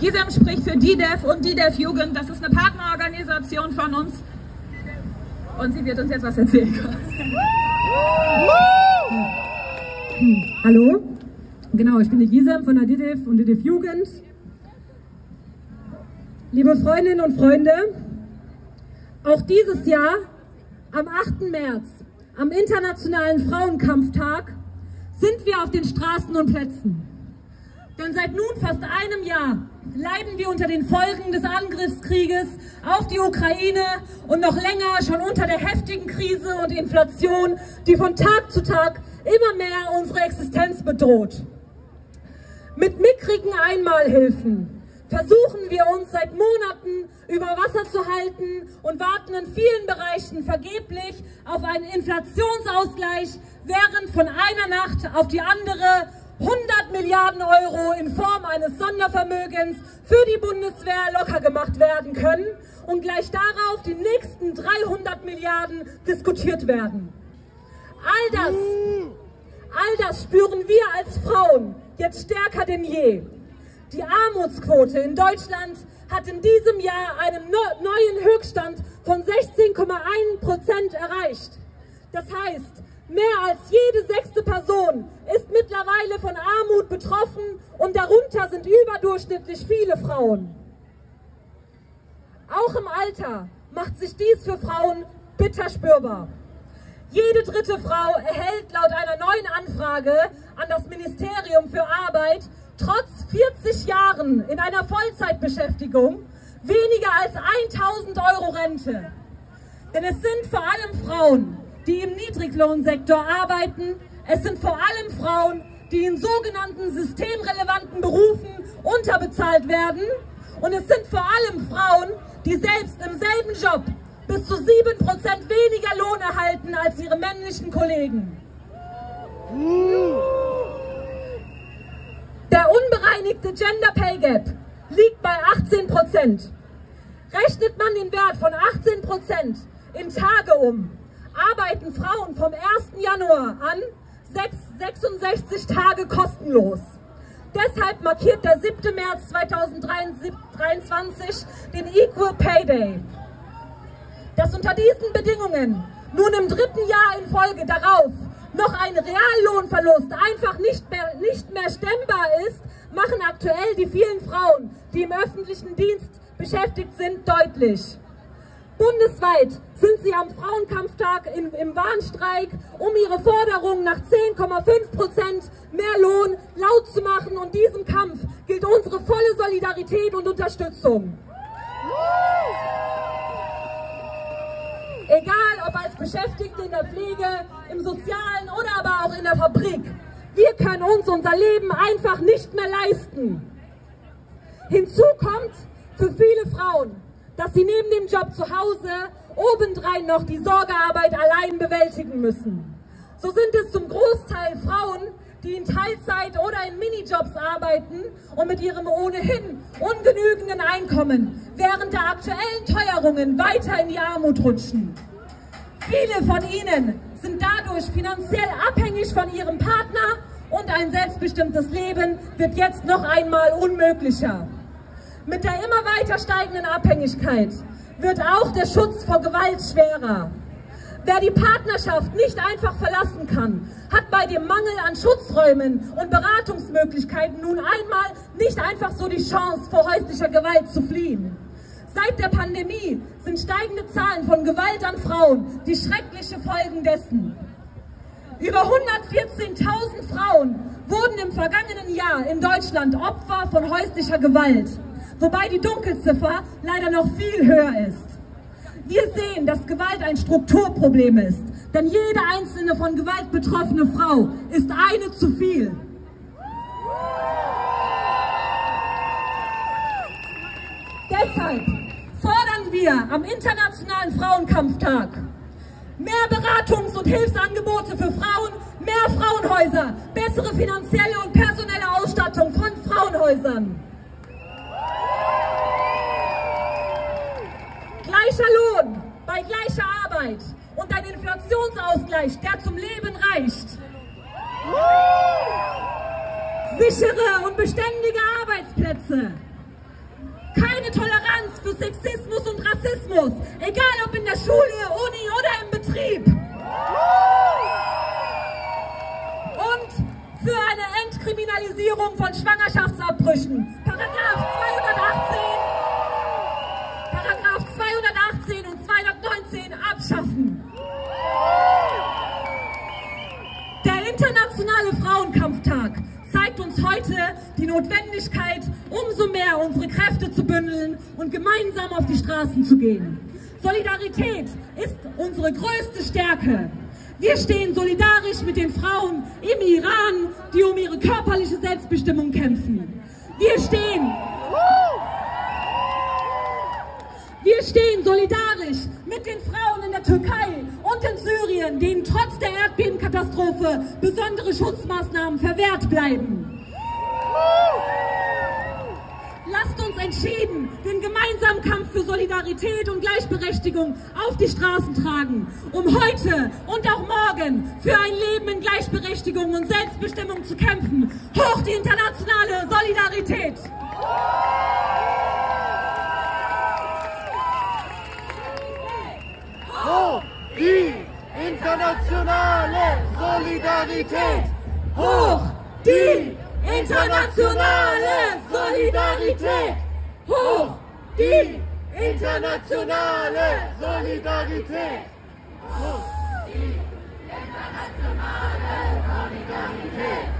GISEM spricht für DIDEF und DIDEF Jugend. Das ist eine Partnerorganisation von uns. Und sie wird uns jetzt was erzählen. Hallo, genau, ich bin die Gisem von der DIDEF und DIDEF Jugend. Liebe Freundinnen und Freunde, auch dieses Jahr am 8. März, am Internationalen Frauenkampftag, sind wir auf den Straßen und Plätzen. Denn seit nun fast einem Jahr leiden wir unter den Folgen des Angriffskrieges auf die Ukraine und noch länger schon unter der heftigen Krise und Inflation, die von Tag zu Tag immer mehr unsere Existenz bedroht. Mit mickrigen Einmalhilfen versuchen wir uns seit Monaten über Wasser zu halten und warten in vielen Bereichen vergeblich auf einen Inflationsausgleich, während von einer Nacht auf die andere 100 Milliarden Euro in Form eines Sondervermögens für die Bundeswehr locker gemacht werden können und gleich darauf die nächsten 300 Milliarden diskutiert werden. All das, all das spüren wir als Frauen jetzt stärker denn je. Die Armutsquote in Deutschland hat in diesem Jahr einen neuen Höchststand von 16,1 Prozent erreicht. Das heißt, Mehr als jede sechste Person ist mittlerweile von Armut betroffen und darunter sind überdurchschnittlich viele Frauen. Auch im Alter macht sich dies für Frauen bitter spürbar. Jede dritte Frau erhält laut einer neuen Anfrage an das Ministerium für Arbeit trotz 40 Jahren in einer Vollzeitbeschäftigung weniger als 1000 Euro Rente. Denn es sind vor allem Frauen, die im Niedriglohnsektor arbeiten. Es sind vor allem Frauen, die in sogenannten systemrelevanten Berufen unterbezahlt werden. Und es sind vor allem Frauen, die selbst im selben Job bis zu 7% weniger Lohn erhalten als ihre männlichen Kollegen. Der unbereinigte Gender Pay Gap liegt bei 18%. Rechnet man den Wert von 18% in Tage um, arbeiten Frauen vom 1. Januar an 66 Tage kostenlos. Deshalb markiert der 7. März 2023 den Equal Pay Day. Dass unter diesen Bedingungen nun im dritten Jahr in Folge darauf noch ein Reallohnverlust einfach nicht mehr, nicht mehr stemmbar ist, machen aktuell die vielen Frauen, die im öffentlichen Dienst beschäftigt sind, deutlich. Bundesweit sind sie am Frauenkampftag im, im Warnstreik, um ihre Forderungen nach 10,5 Prozent mehr Lohn laut zu machen. Und diesem Kampf gilt unsere volle Solidarität und Unterstützung. Egal ob als Beschäftigte in der Pflege, im Sozialen oder aber auch in der Fabrik. Wir können uns unser Leben einfach nicht mehr leisten. Hinzu kommt für viele Frauen, dass sie neben dem Job zu Hause obendrein noch die Sorgearbeit allein bewältigen müssen. So sind es zum Großteil Frauen, die in Teilzeit oder in Minijobs arbeiten und mit ihrem ohnehin ungenügenden Einkommen während der aktuellen Teuerungen weiter in die Armut rutschen. Viele von ihnen sind dadurch finanziell abhängig von ihrem Partner und ein selbstbestimmtes Leben wird jetzt noch einmal unmöglicher. Mit der immer weiter steigenden Abhängigkeit wird auch der Schutz vor Gewalt schwerer. Wer die Partnerschaft nicht einfach verlassen kann, hat bei dem Mangel an Schutzräumen und Beratungsmöglichkeiten nun einmal nicht einfach so die Chance, vor häuslicher Gewalt zu fliehen. Seit der Pandemie sind steigende Zahlen von Gewalt an Frauen die schreckliche Folgen dessen. Über 114.000 Frauen wurden im vergangenen Jahr in Deutschland Opfer von häuslicher Gewalt wobei die Dunkelziffer leider noch viel höher ist. Wir sehen, dass Gewalt ein Strukturproblem ist, denn jede einzelne von Gewalt betroffene Frau ist eine zu viel. Deshalb fordern wir am Internationalen Frauenkampftag mehr Beratungs- und Hilfsangebote für Frauen, mehr Frauenhäuser, bessere finanzielle und personelle Ausstattung von Frauenhäusern. Gleicher Lohn bei gleicher Arbeit und ein Inflationsausgleich, der zum Leben reicht. Sichere und beständige Arbeitsplätze. Sexismus heute die Notwendigkeit, umso mehr unsere Kräfte zu bündeln und gemeinsam auf die Straßen zu gehen. Solidarität ist unsere größte Stärke. Wir stehen solidarisch mit den Frauen im Iran, die um ihre körperliche Selbstbestimmung kämpfen. Wir stehen, wir stehen solidarisch mit den Frauen in der Türkei und in Syrien, denen trotz der Erdbebenkatastrophe besondere Schutzmaßnahmen verwehrt bleiben. Lasst uns entschieden den gemeinsamen Kampf für Solidarität und Gleichberechtigung auf die Straßen tragen, um heute und auch morgen für ein Leben in Gleichberechtigung und Selbstbestimmung zu kämpfen. Hoch die internationale Solidarität! Hoch die internationale Solidarität! Hoch die internationale Solidarität! Hoch die internationale Solidarität! Hoch die internationale Solidarität!